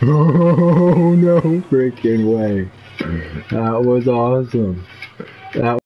Oh, no freaking way. That was awesome. That